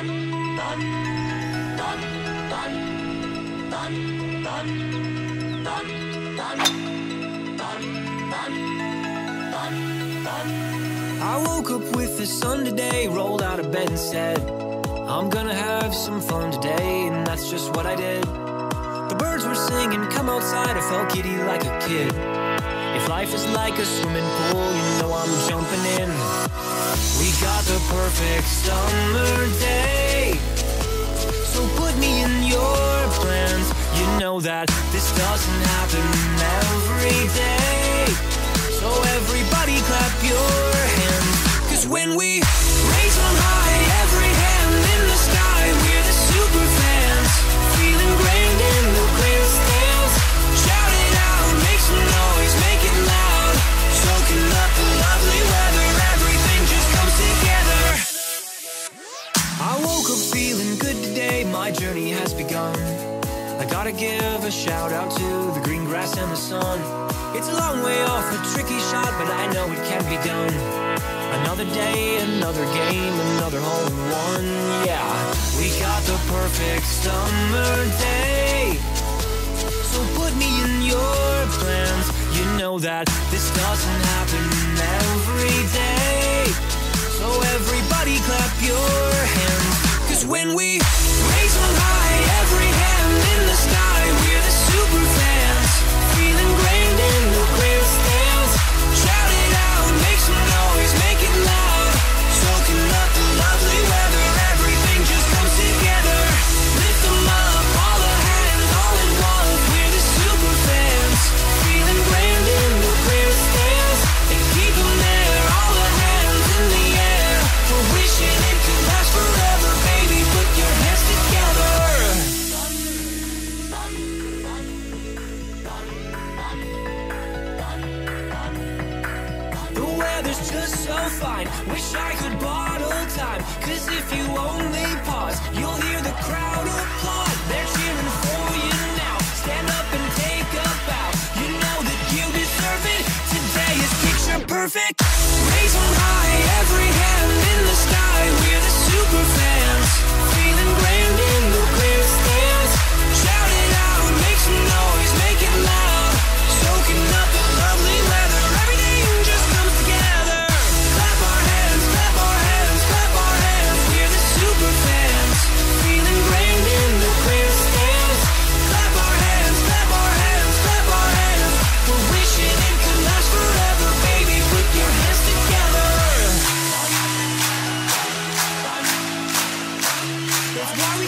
I woke up with the sun today, rolled out of bed and said, I'm gonna have some fun today, and that's just what I did. The birds were singing, come outside, I felt giddy like a kid. If life is like a swimming pool, you know I'm jumping in. We got the perfect summer day. So put me in your plans. You know that this doesn't happen every day. I woke up feeling good today, my journey has begun. I gotta give a shout out to the green grass and the sun. It's a long way off, a tricky shot, but I know it can be done. Another day, another game, another hole in one. Yeah, we got the perfect summer day. So put me in your plans. You know that this doesn't happen every day. So everybody clap your when we fine. Wish I could bottle time. Cause if you only pause, you'll hear the crowd applaud. They're cheering for you now. Stand up and take a bow. You know that you deserve it. Today is picture perfect. Raise high, every hand in the sky. We're the super fans. Feeling grand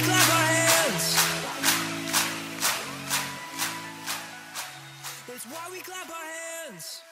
Hands. Why we clap our hands.